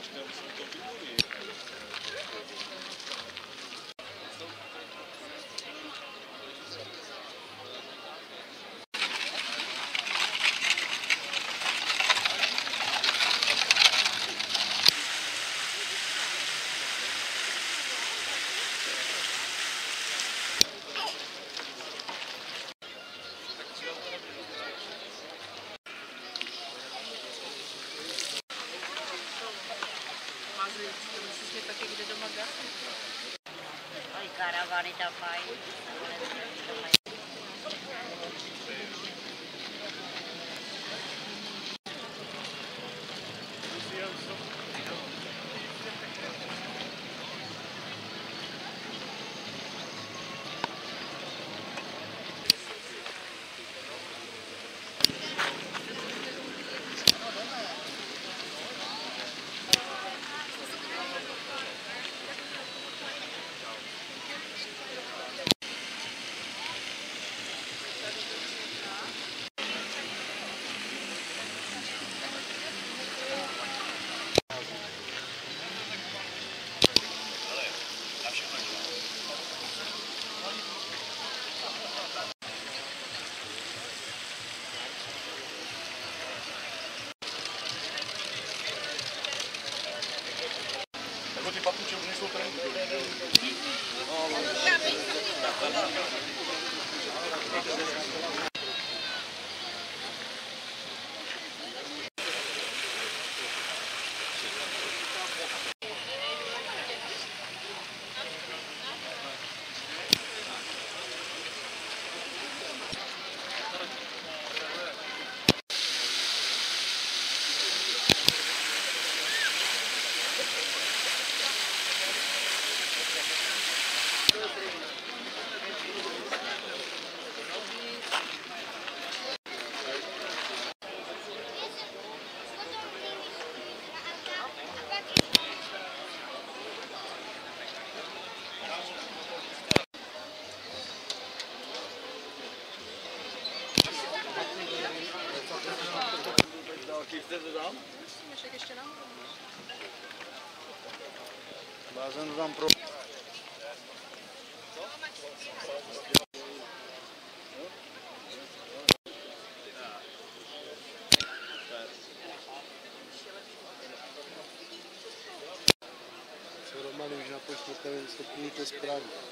девушка в аудитории. Myslíš, že taky kde doma? Mají karavany tam mají. Jako ty papuče už nejsou trendy. Ještě ještě nám? Bázen to tam pro... Co Roman už napočtete, stopníte správně.